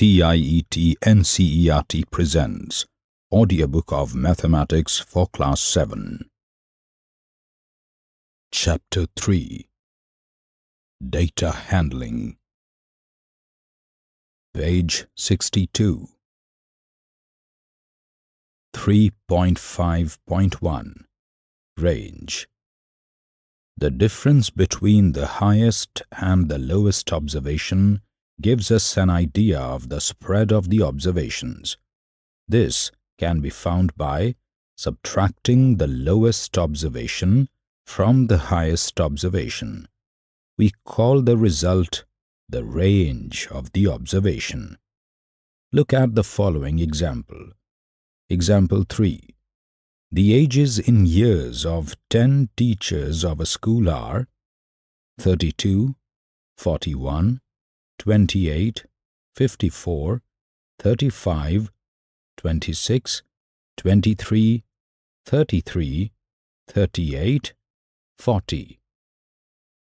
CIET NCERT presents Audiobook of Mathematics for Class 7 Chapter 3 Data Handling. Page 62 3.5.1 Range. The difference between the highest and the lowest observation gives us an idea of the spread of the observations. This can be found by subtracting the lowest observation from the highest observation. We call the result the range of the observation. Look at the following example. Example 3. The ages in years of 10 teachers of a school are 32, 41, 28, 54, 35, 26, 23, 33, 38, 40.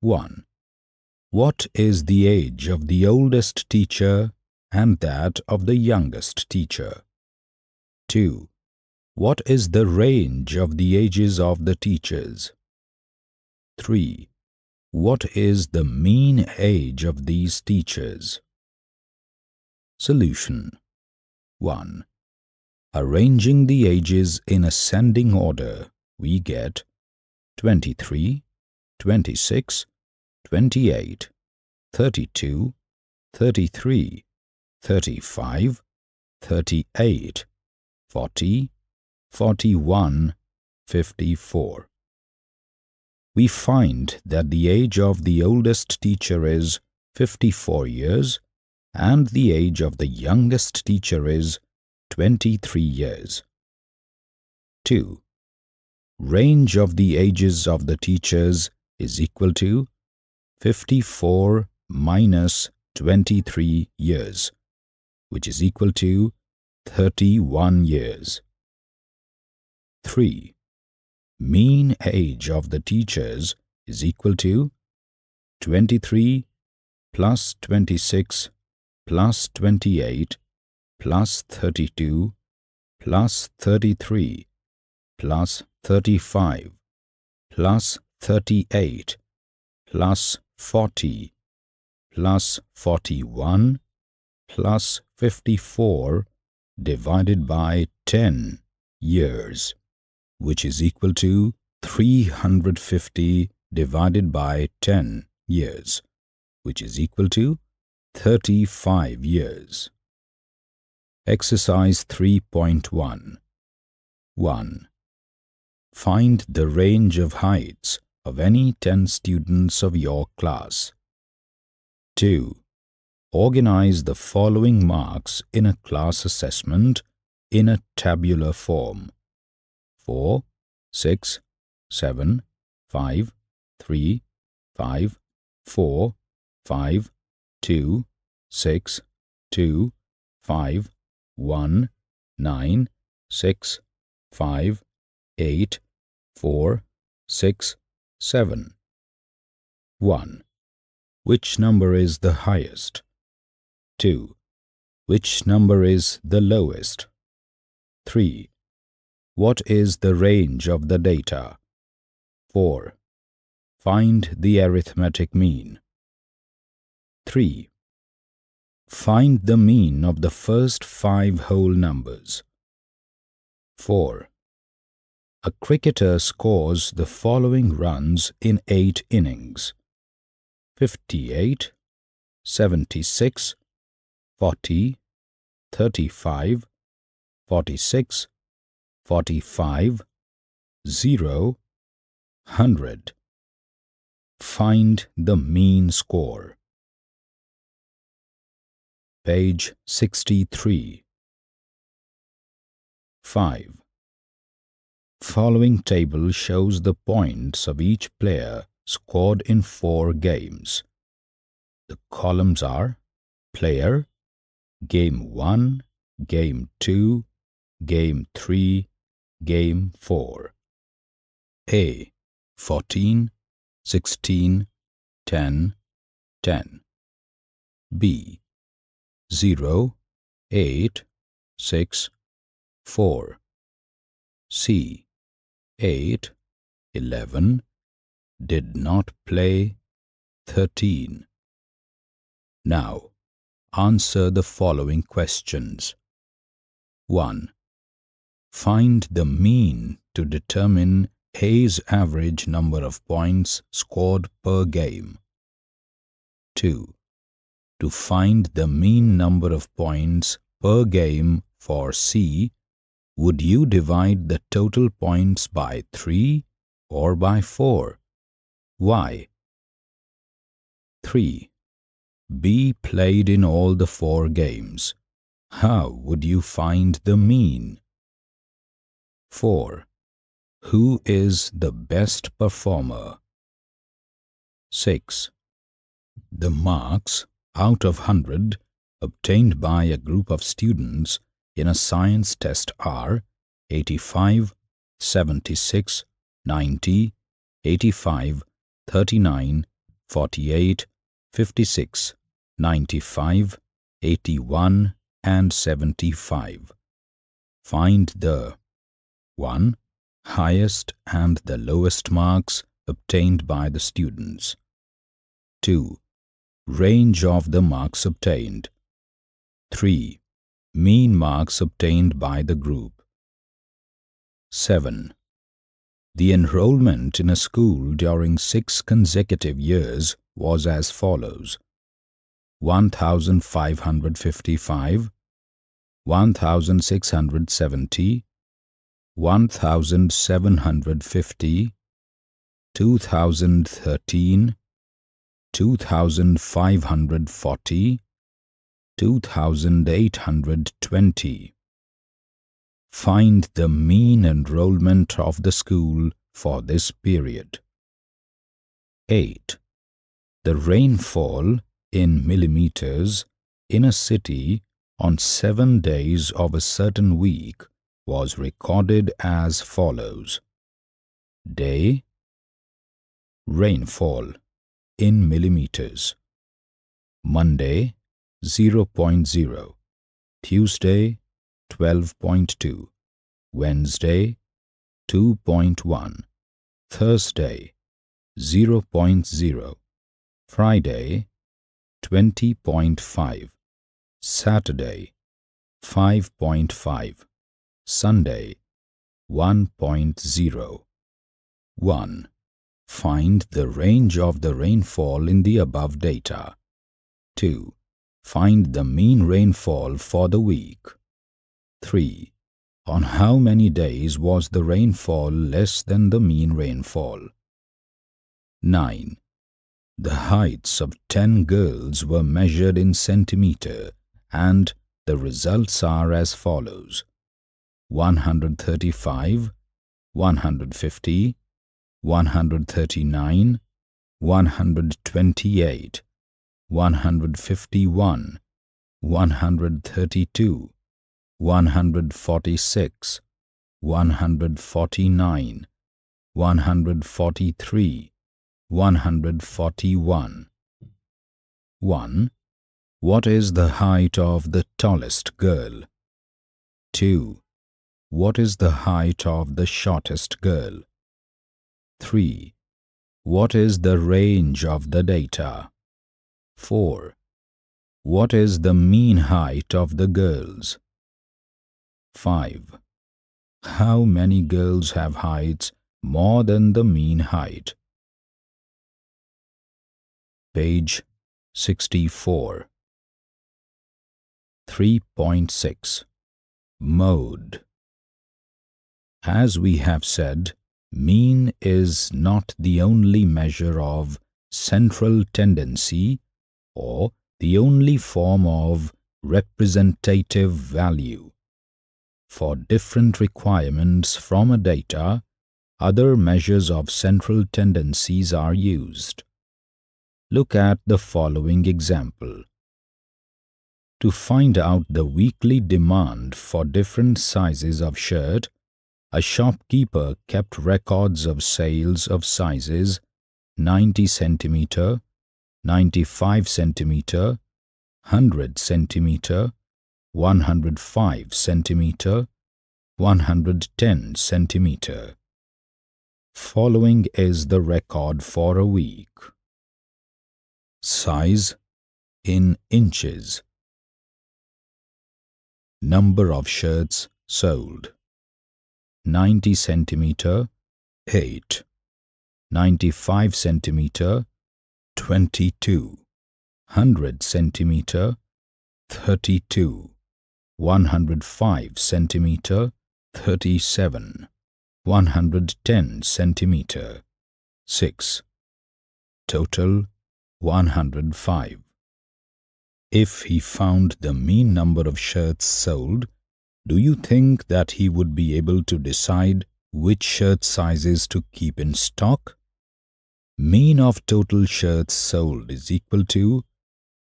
1. What is the age of the oldest teacher and that of the youngest teacher? 2. What is the range of the ages of the teachers? 3. What is the mean age of these teachers? Solution 1. Arranging the ages in ascending order, we get 23, 26, 28, 32, 33, 35, 38, 40, 41, 54 we find that the age of the oldest teacher is 54 years and the age of the youngest teacher is 23 years. 2. Range of the ages of the teachers is equal to 54 minus 23 years, which is equal to 31 years. 3 mean age of the teachers is equal to 23 plus 26 plus 28 plus 32 plus 33 plus 35 plus 38 plus 40 plus 41 plus 54 divided by 10 years which is equal to 350 divided by 10 years, which is equal to 35 years. Exercise 3.1 1. Find the range of heights of any 10 students of your class. 2. Organize the following marks in a class assessment in a tabular form four, six, seven, five, three, five, four, five, two, six, two, five, one, nine, six, five, eight, four, six, seven. 1. Which number is the highest? 2. Which number is the lowest? 3. What is the range of the data? 4. Find the arithmetic mean. 3. Find the mean of the first five whole numbers. 4. A cricketer scores the following runs in 8 innings. 58, 76, 40, 35, 46, 45, 0, 100. Find the mean score. Page 63. 5. Following table shows the points of each player scored in four games. The columns are Player, Game 1, Game 2, Game 3, Game 4 A. 14, 16, 10, 10 B. 0, 8, 6, 4. C. 8, 11, did not play 13. Now, answer the following questions. 1. Find the mean to determine A's average number of points scored per game. 2. To find the mean number of points per game for C, would you divide the total points by 3 or by 4? Why? 3. B played in all the four games. How would you find the mean? 4. Who is the best performer? 6. The marks out of 100 obtained by a group of students in a science test are 85, 76, 90, 85, 39, 48, 56, 95, 81 and 75. Find the 1. Highest and the lowest marks obtained by the students. 2. Range of the marks obtained. 3. Mean marks obtained by the group. 7. The enrollment in a school during six consecutive years was as follows 1555, 1670, 1750, 2013, 2540, 2820. Find the mean enrollment of the school for this period. 8. The rainfall in millimeters in a city on seven days of a certain week was recorded as follows. Day. Rainfall in millimeters. Monday 0.0 Tuesday 12.2 Wednesday 2.1 Thursday 0.0 Friday 20.5 Saturday 5.5 Sunday 1.0 1. Find the range of the rainfall in the above data. 2. Find the mean rainfall for the week. 3. On how many days was the rainfall less than the mean rainfall? 9. The heights of 10 girls were measured in centimeter and the results are as follows. 135, 150, 139, 128, 151, 132, 146, 149, 143, 141. 1. What is the height of the tallest girl? 2. What is the height of the shortest girl? 3. What is the range of the data? 4. What is the mean height of the girls? 5. How many girls have heights more than the mean height? Page 64 3.6 Mode As we have said, mean is not the only measure of central tendency or the only form of representative value. For different requirements from a data, other measures of central tendencies are used. Look at the following example. To find out the weekly demand for different sizes of shirt, a shopkeeper kept records of sales of sizes 90 centimeter, 95 centimeter, 100 centimeter, 105 centimeter, 110 centimeter. Following is the record for a week. Size in inches. Number of shirts sold 90 centimeter 8 95 centimeter 22 100 centimeter 32 105 centimeter 37 110 centimeter 6 total 105 if he found the mean number of shirts sold do you think that he would be able to decide which shirt sizes to keep in stock? Mean of total shirts sold is equal to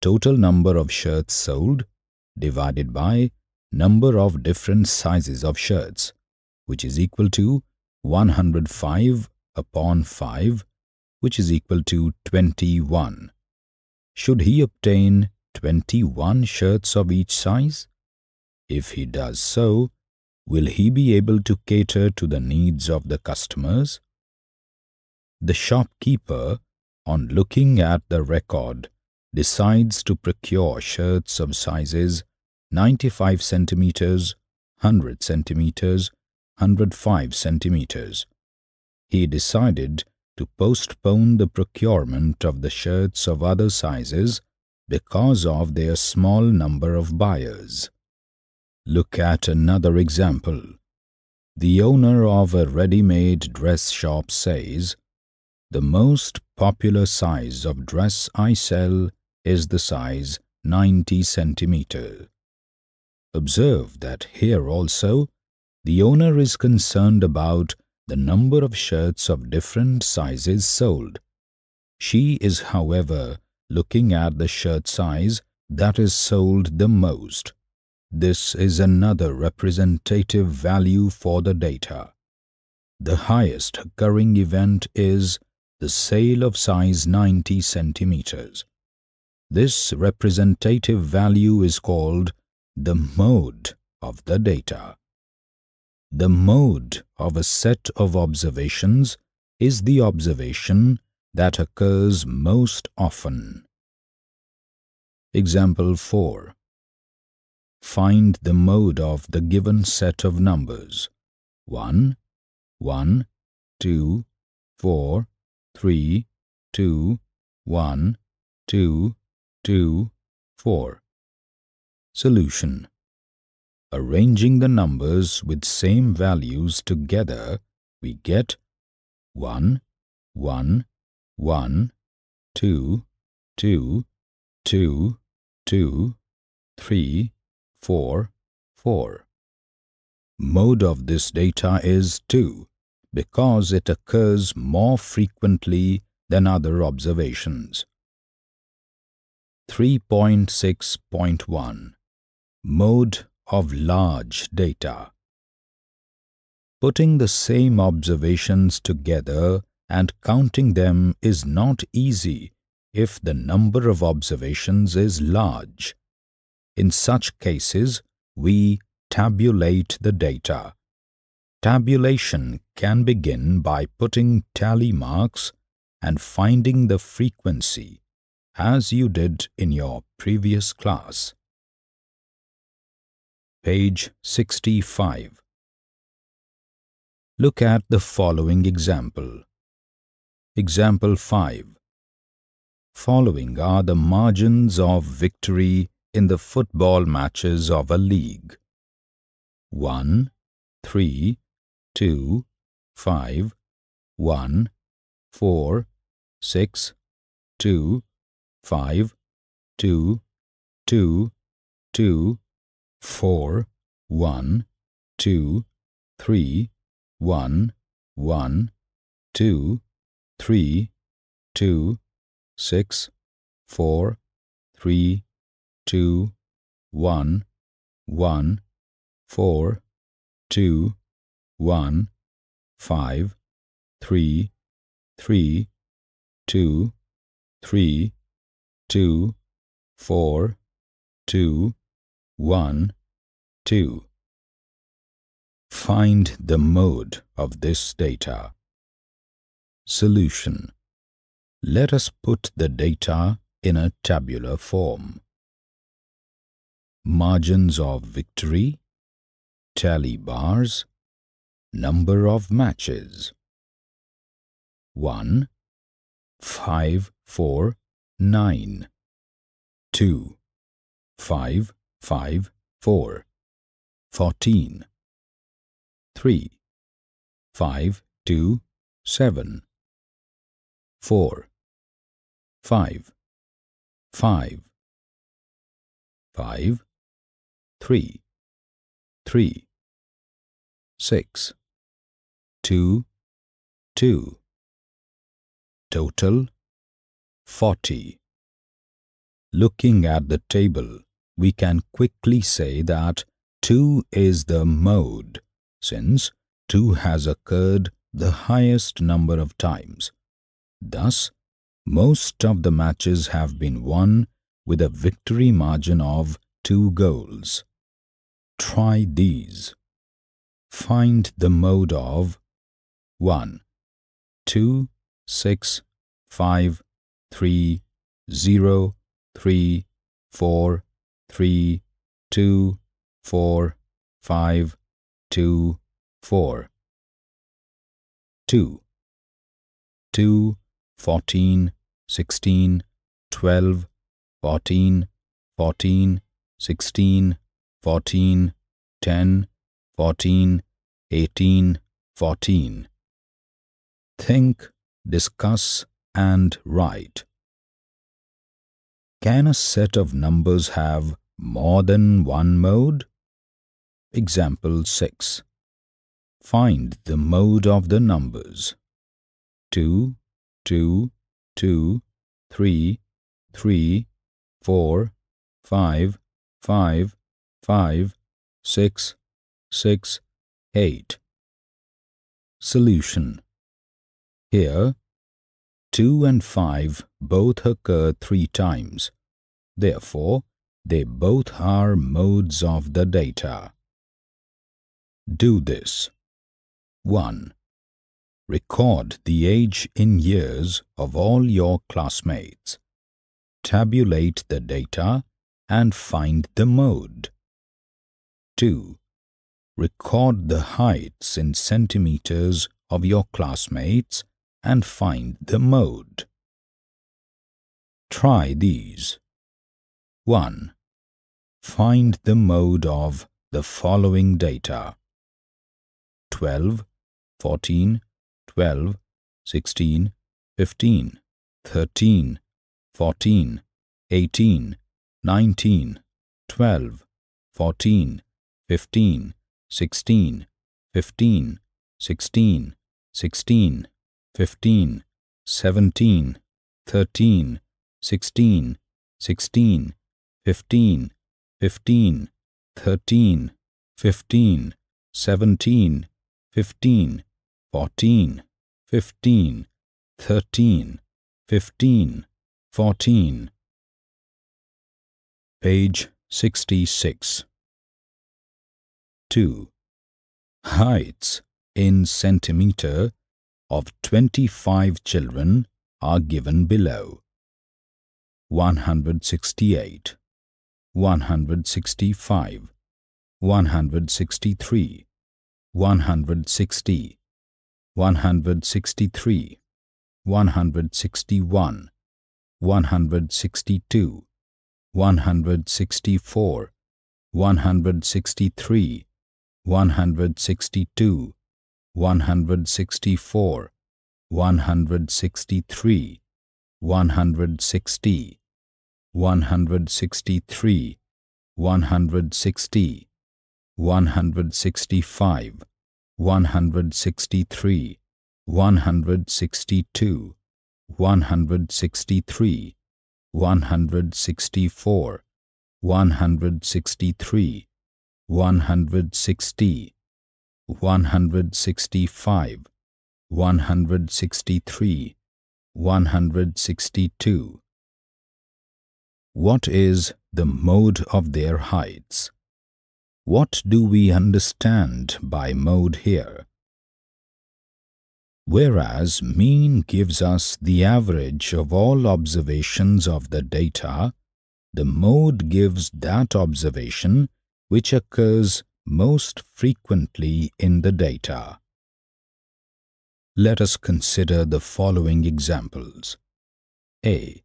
total number of shirts sold divided by number of different sizes of shirts, which is equal to 105 upon 5, which is equal to 21. Should he obtain 21 shirts of each size? If he does so, will he be able to cater to the needs of the customers? The shopkeeper, on looking at the record, decides to procure shirts of sizes 95 centimeters, 100 centimeters, 105 centimeters. He decided to postpone the procurement of the shirts of other sizes because of their small number of buyers. Look at another example. The owner of a ready-made dress shop says, The most popular size of dress I sell is the size 90 centimeter. Observe that here also, the owner is concerned about the number of shirts of different sizes sold. She is, however, looking at the shirt size that is sold the most. This is another representative value for the data. The highest occurring event is the sale of size 90 centimeters. This representative value is called the mode of the data. The mode of a set of observations is the observation that occurs most often. Example 4 find the mode of the given set of numbers 1, 1, 2, 4, 3, 2, 1, 2, 2, 4. Solution Arranging the numbers with same values together, we get 1, 1, 1, 2, 2, 2, 2, 3, 4, 4. Mode of this data is 2 because it occurs more frequently than other observations. 3.6.1 Mode of large data Putting the same observations together and counting them is not easy if the number of observations is large. In such cases, we tabulate the data. Tabulation can begin by putting tally marks and finding the frequency, as you did in your previous class. Page 65 Look at the following example. Example 5 Following are the margins of victory in the football matches of a league. 1, 3, 2, 5, 1, 4, 6, 2, 5, 2, 2, 2, 4, 1, 2, 3, 1, 1, 2, 3, 2, 6, 4, 3, two, one, one, four, two, one, five, three, three, two, three, two, four, 2, 1, 2. Find the mode of this data. Solution. Let us put the data in a tabular form. Margins of victory, tally bars, number of matches. 1, 5, 4, 9. 2, 5, 5, 4. 14. 3, 5, 2, 7. 4, 5, 5, 5, 3, 3, 6, 2, 2. Total 40. Looking at the table, we can quickly say that 2 is the mode since 2 has occurred the highest number of times. Thus, most of the matches have been won with a victory margin of 2 goals. Try these. Find the mode of 1, 2, 6, 5, 3, 0, 3, 4, 3, 2, 4, 5, 2, 4. 2, 2, 14, 16, 12, 14, 14, 16, 14, 10, 14, 18, 14. Think, discuss and write. Can a set of numbers have more than one mode? Example 6. Find the mode of the numbers. 2, 2, 2, 3, 3, 4, 5, 5, 5, 6, 6, 8. Solution Here, 2 and 5 both occur three times. Therefore, they both are modes of the data. Do this. 1. Record the age in years of all your classmates. Tabulate the data and find the mode. 2. Record the heights in centimeters of your classmates and find the mode. Try these. 1. Find the mode of the following data. 12, 14, 12, 16, 15, 13, 14, 18, 19, 12, 14, 15, 16, 15, 16, 16, 15, 17, 13, 16, 16, 15, 15, 13, 15, 17, 15, 14, 15, 13, 15, 14. Page 66. 2. Heights in centimeter of 25 children are given below. 168, 165, 163, 160, 163, 161, 162, 164, 163, 162, 164, 163, 160, 163, 160, 165, 163, 162, 163, 164, 163, 160, 165, 163, 162. What is the mode of their heights. What do we understand by mode here? Whereas mean gives us the average of all observations of the data, the mode gives that observation which occurs most frequently in the data. Let us consider the following examples. A.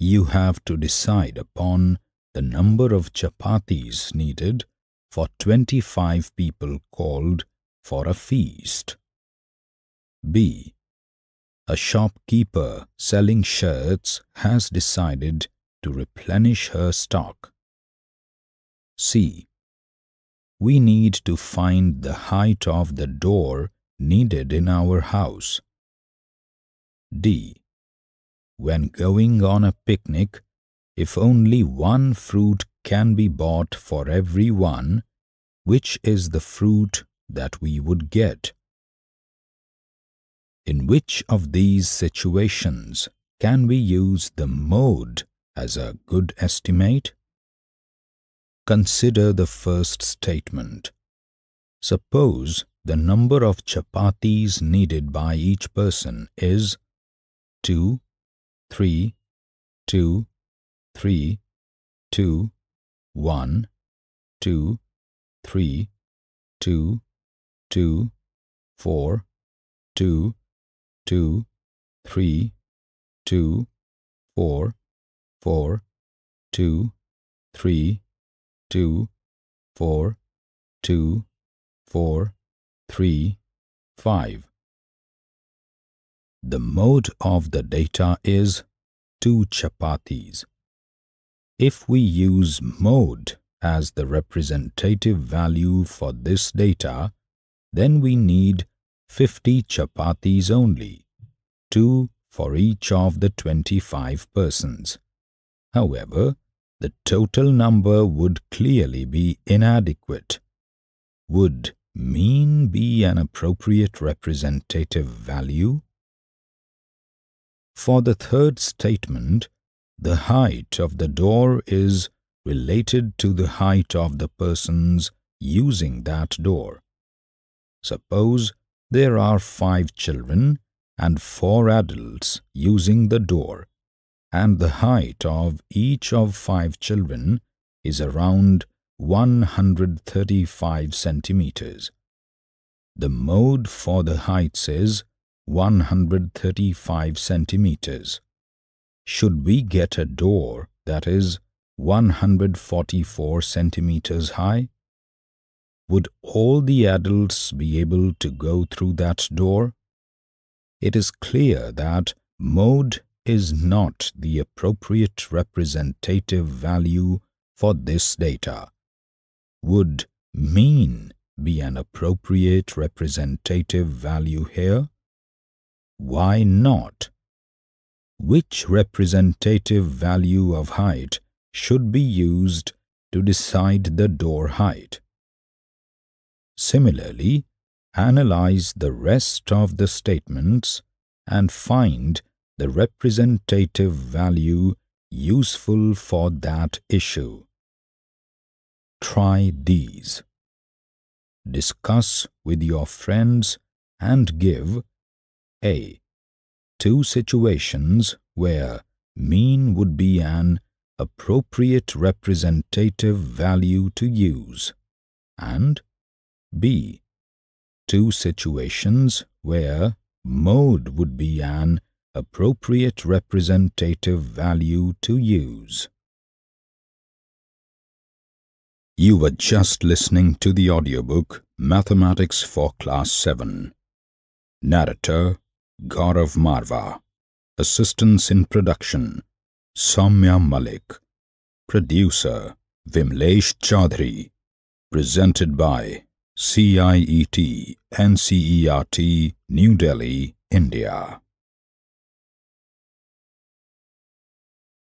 You have to decide upon the number of chapatis needed for 25 people called for a feast. B. A shopkeeper selling shirts has decided to replenish her stock. C. We need to find the height of the door needed in our house. D. When going on a picnic, if only one fruit can be bought for every one, which is the fruit that we would get? In which of these situations can we use the mode as a good estimate? Consider the first statement. Suppose the number of chapatis needed by each person is 2, 3, 2, 3, 2, 1, 2, 3, 2, 2, 4, 2, 2, 3, 2, 4, 4, 2, 3, 2, 4, 2, 4, 3, 5. The mode of the data is 2 chapatis. If we use mode as the representative value for this data, then we need 50 chapatis only, 2 for each of the 25 persons. However, the total number would clearly be inadequate. Would mean be an appropriate representative value? For the third statement, the height of the door is related to the height of the persons using that door. Suppose there are five children and four adults using the door, and the height of each of five children is around 135 centimeters. The mode for the heights is 135 centimeters. Should we get a door that is 144 centimeters high? Would all the adults be able to go through that door? It is clear that mode is not the appropriate representative value for this data. Would mean be an appropriate representative value here? Why not? Which representative value of height should be used to decide the door height? Similarly, analyze the rest of the statements and find the representative value useful for that issue. Try these. Discuss with your friends and give A. Two situations where mean would be an appropriate representative value to use and B. Two situations where mode would be an appropriate representative value to use. You were just listening to the audiobook Mathematics for Class 7. Narrator Gaurav Marva. Assistance in production Soumya Malik. Producer Vimlesh Chaudhary. Presented by CIET NCERT New Delhi, India.